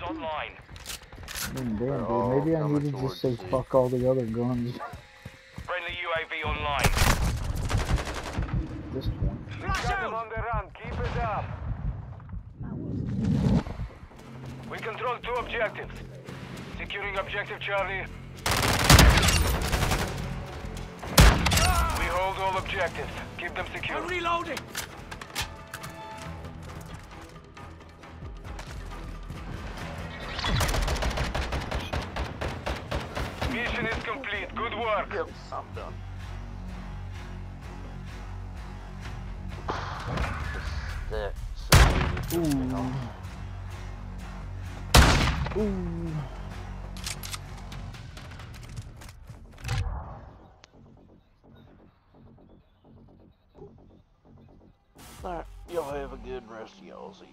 UAVs online. Damn, all dude. Oh, maybe I coming need to just say towards fuck all the other guns Friendly UAV online. at this point. Got them on the run. Keep it up. We control two objectives. Securing objective Charlie. We hold all objectives. Keep them secure. I'm reloading. Mission is complete. Good work. Yep, I'm done. That Ooh. Ooh. Alright, y'all have a good rest of y'all's evening.